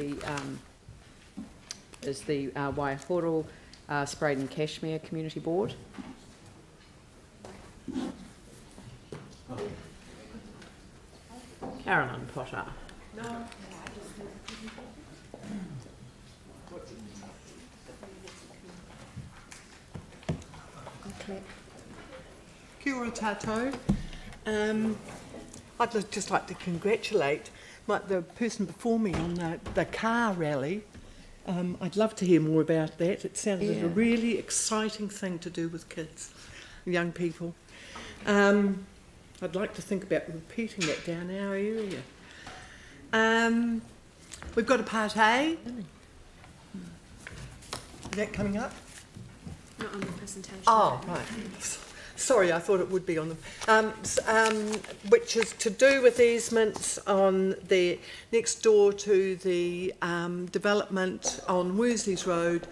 the, um, is the uh, Waihoro uh, Spreydon Cashmere Community Board. Karolin Potter. Kia ora tātou. Um, I'd just like to congratulate my, the person before me on the, the car rally. Um, I'd love to hear more about that. It sounded Yeah. a really exciting thing to do with kids, young people. Um, I'd like to think about repeating that down our area. Um, we've got a part A. Is that coming up? Not on the presentation. Oh, right. Sorry, I thought it would be on them. um, um, which is to do with easements on the, next door to the, um, development on Worsleys Road,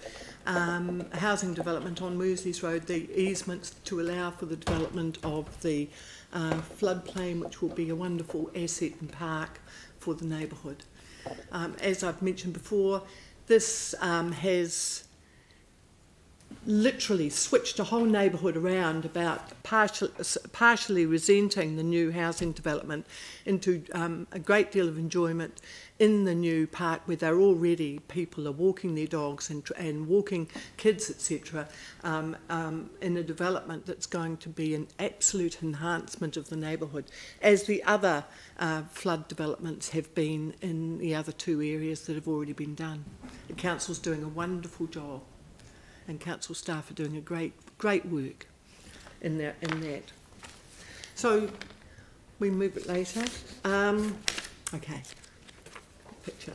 um, housing development on Worsleys Road, the easements to allow for the development of the, uh, floodplain, which will be a wonderful asset and park for the neighbourhood. Um, as I've mentioned before, this, um, has, literally switched a whole neighbourhood around about partial, partially resenting the new housing development into um, a great deal of enjoyment in the new park where they're already people are walking their dogs and, and walking kids etc um, um, in a development that's going to be an absolute enhancement of the neighbourhood as the other uh, flood developments have been in the other two areas that have already been done. The council's doing a wonderful job. And council staff are doing a great, great work in that. In that. So we move it later. Um, okay, picture.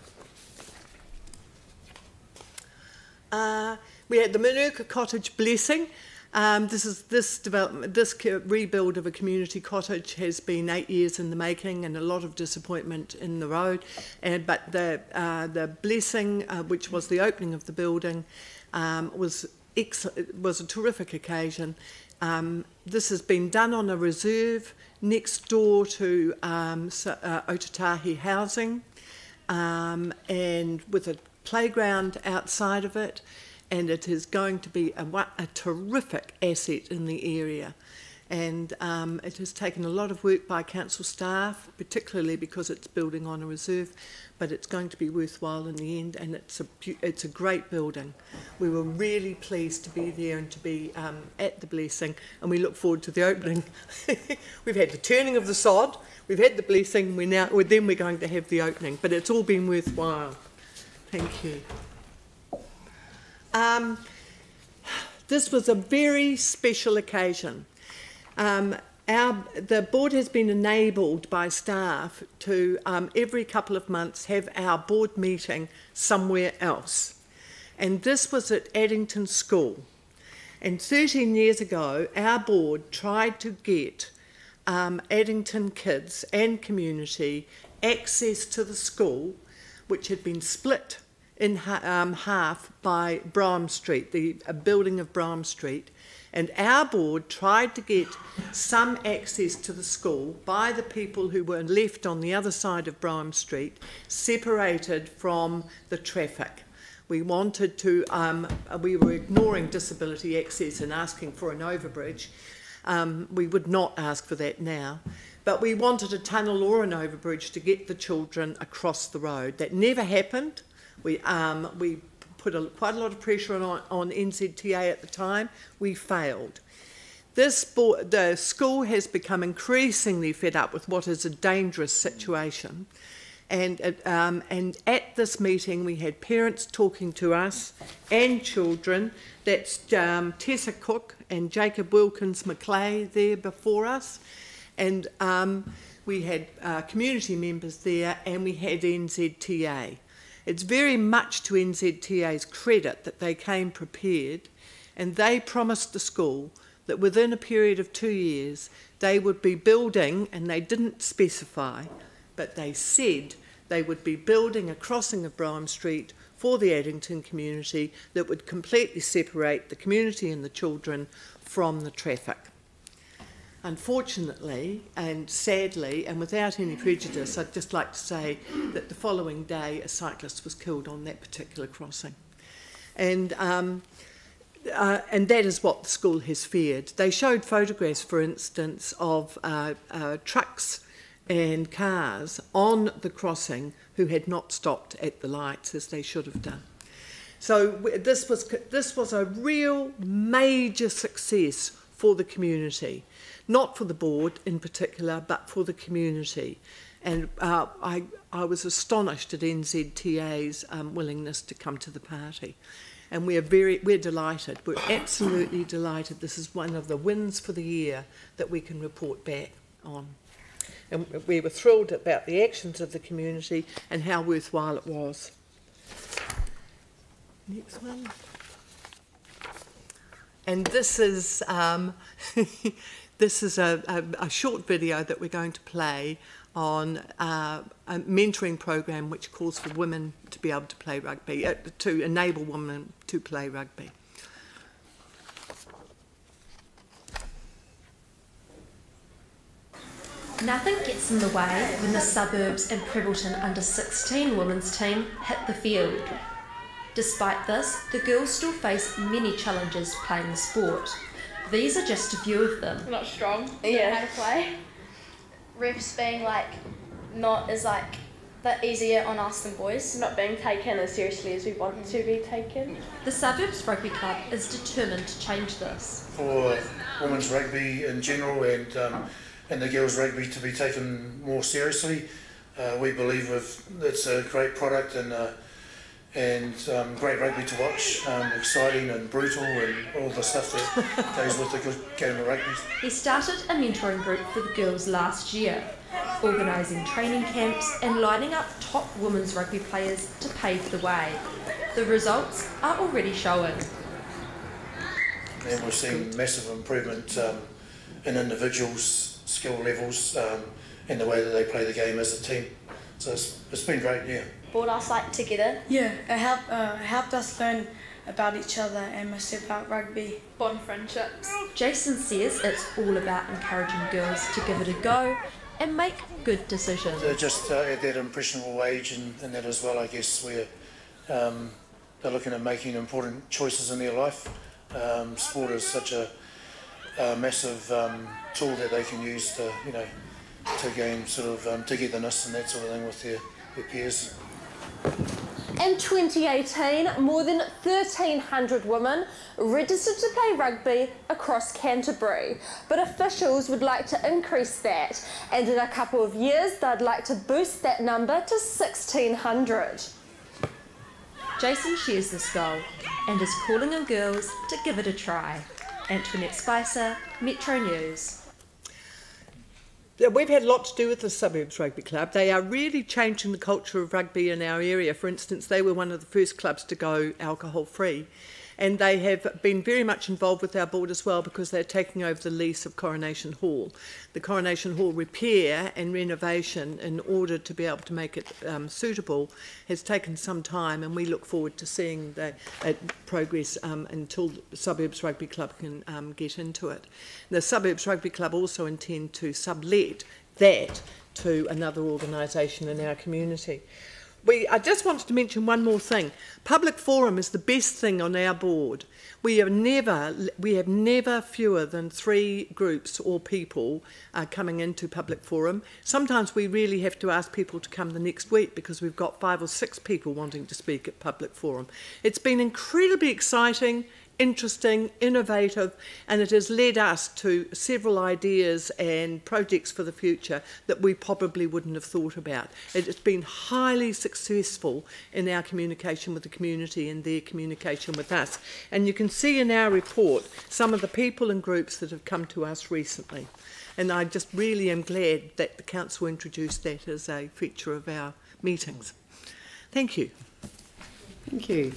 Uh, we had the Manuka Cottage blessing. Um, this is this development, this rebuild of a community cottage has been eight years in the making, and a lot of disappointment in the road. And but the uh, the blessing, uh, which was the opening of the building, um, was was a terrific occasion. Um, this has been done on a reserve next door to um, uh, Ōtautahi Housing, um, and with a playground outside of it, and it is going to be a, a terrific asset in the area. And um, it has taken a lot of work by council staff, particularly because it's building on a reserve, but it's going to be worthwhile in the end, and it's a it's a great building. We were really pleased to be there and to be um, at the blessing, and we look forward to the opening. we've had the turning of the sod, we've had the blessing, we now well, then we're going to have the opening, but it's all been worthwhile. Thank you. Um, this was a very special occasion. Um, our, the board has been enabled by staff to um, every couple of months have our board meeting somewhere else. And this was at Addington School. And 13 years ago, our board tried to get um, Addington kids and community access to the school, which had been split in um, half by Brougham Street, the building of Brougham Street. And our board tried to get some access to the school by the people who were left on the other side of Brougham Street, separated from the traffic. We wanted to, um, we were ignoring disability access and asking for an overbridge. Um, we would not ask for that now. But we wanted a tunnel or an overbridge to get the children across the road. That never happened. We, um, we put a, quite a lot of pressure on, on NZTA at the time. We failed. This the school has become increasingly fed up with what is a dangerous situation. And, it, um, and at this meeting, we had parents talking to us and children. That's um, Tessa Cook and Jacob Wilkins McClay there before us. And um, we had uh, community members there and we had NZTA. It's very much to NZTA's credit that they came prepared and they promised the school that within a period of two years they would be building, and they didn't specify, but they said they would be building a crossing of Brougham Street for the Addington community that would completely separate the community and the children from the traffic. Unfortunately and sadly, and without any prejudice, I'd just like to say that the following day a cyclist was killed on that particular crossing. And um, uh, and that is what the school has feared. They showed photographs, for instance, of uh, uh, trucks and cars on the crossing who had not stopped at the lights as they should have done. So this was this was a real major success for the community, not for the board in particular, but for the community. And uh, I, I was astonished at NZTA's um, willingness to come to the party. And we're very, we're delighted. We're absolutely delighted. This is one of the wins for the year that we can report back on. And we were thrilled about the actions of the community and how worthwhile it was. Next one. And this is um, this is a, a, a short video that we're going to play on uh, a mentoring program which calls for women to be able to play rugby, uh, to enable women to play rugby. Nothing gets in the way when the suburbs and Prebbleton under 16 women's team hit the field. Despite this, the girls still face many challenges playing the sport. These are just a few of them. Not strong. Yeah. How to play. refs being like not as like that easier on us than boys. Not being taken as seriously as we want to be taken. The Suburbs Rugby Club is determined to change this. for women's rugby in general and um, and the girls rugby to be taken more seriously. Uh, we believe with, it's a great product and uh, and um, great rugby to watch, um, exciting and brutal and all the stuff that goes with the good game of rugby. He started a mentoring group for the girls last year, organising training camps and lining up top women's rugby players to pave the way. The results are already showing. And we're seeing massive improvement um, in individuals' skill levels um, and the way that they play the game as a team. So it's, it's been great, yeah. Brought us like together. Yeah, it helped, uh, helped us learn about each other and mostly about rugby. Bond friendships. Jason says it's all about encouraging girls to give it a go and make good decisions. They're just uh, at that impressionable age and, and that as well, I guess, where um, they're looking at making important choices in their life. Um, sport is such a, a massive um, tool that they can use to, you know, to gain sort of um, togetherness and that sort of thing with their, their peers. In 2018, more than 1,300 women registered to play rugby across Canterbury. But officials would like to increase that, and in a couple of years, they'd like to boost that number to 1,600. Jason shares this goal and is calling on girls to give it a try. Antoinette Spicer, Metro News. We've had a lot to do with the Suburbs Rugby Club. They are really changing the culture of rugby in our area. For instance, they were one of the first clubs to go alcohol free. And they have been very much involved with our board as well because they're taking over the lease of Coronation Hall. The Coronation Hall repair and renovation in order to be able to make it um, suitable has taken some time and we look forward to seeing the uh, progress um, until Suburbs Rugby Club can um, get into it. The Suburbs Rugby Club also intend to sublet that to another organisation in our community. We, I just wanted to mention one more thing. Public forum is the best thing on our board. We have never, we have never fewer than three groups or people uh, coming into public forum. Sometimes we really have to ask people to come the next week because we've got five or six people wanting to speak at public forum. It's been incredibly exciting. Interesting, innovative, and it has led us to several ideas and projects for the future that we probably wouldn't have thought about. It has been highly successful in our communication with the community and their communication with us. And you can see in our report some of the people and groups that have come to us recently. And I just really am glad that the council introduced that as a feature of our meetings. Thank you. Thank you.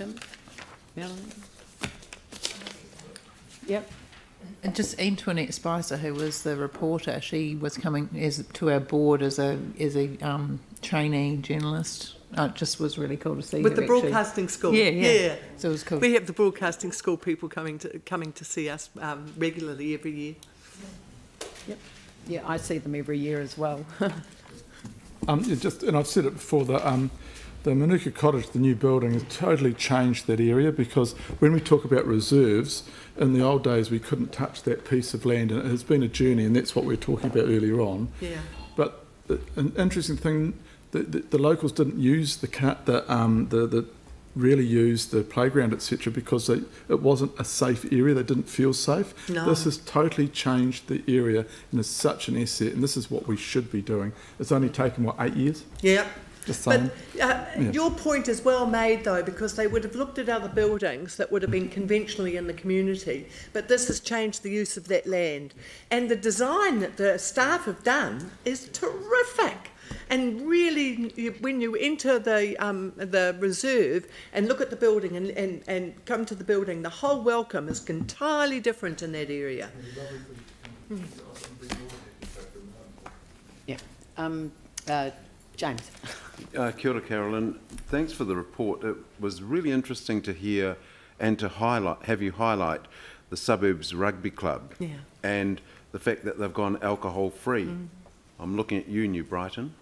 Thank- Tim? Melanie? Yep. And just Antoinette Spicer, who was the reporter, she was coming as to our board as a as a um, trainee journalist Oh, it just was really cool to see With her the actually. broadcasting school. Yeah, yeah. Yeah. So it was cool. We have the broadcasting school people coming to coming to see us um, regularly every year. Yep. Yeah, I see them every year as well. Um, just, and I've said it before, the, um, the Manuka Cottage, the new building, has totally changed that area because when we talk about reserves, in the old days we couldn't touch that piece of land, and it has been a journey, and that's what we were talking about earlier on. Yeah. But the, an interesting thing, the, the, the locals didn't use the car, the, um, the, the really use the playground, etc., because they, it wasn't a safe area. They didn't feel safe. No. This has totally changed the area and is such an asset, and this is what we should be doing. It's only taken what eight years. Yeah. Just But uh, Yeah. your point is well made, though, because they would have looked at other buildings that would have been conventionally in the community, but this has changed the use of that land. And the design that the staff have done is terrific. And really, you, when you enter the um, the reserve and look at the building and, and, and come to the building, the whole welcome is entirely different in that area. Yeah. Um, uh, James. Uh, kia ora, Karolin. Thanks for the report. It was really interesting to hear and to highlight, have you highlight the suburbs rugby club Yeah. and the fact that they've gone alcohol free. I'm looking at you, New Brighton,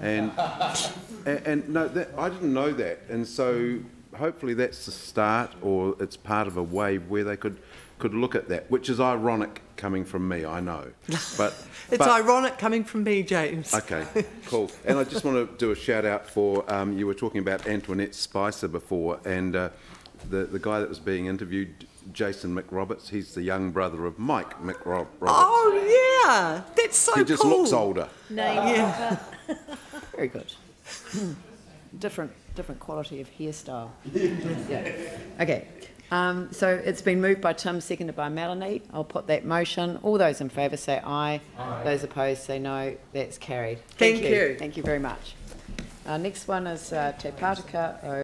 and and, and no, that, I didn't know that, and so hopefully that's the start, or it's part of a wave where they could could look at that, which is ironic coming from me, I know, but It's but- ironic coming from me, James. Okay, cool. And I just want to do a shout out for um, you were talking about Antoinette Spicer before, and uh, the the guy that was being interviewed, Jason McRoberts. He's the young brother of Mike McRoberts. Oh yeah, that's so he just cool. looks older. Yeah. Very good. different, different quality of hairstyle. yeah. Okay. Um, so it's been moved by Tim, seconded by Melanie. I'll put that motion. All those in favour say aye. Those opposed say no. That's carried. Thank you. Thank you very much. Our next one is uh, Te Pātaka o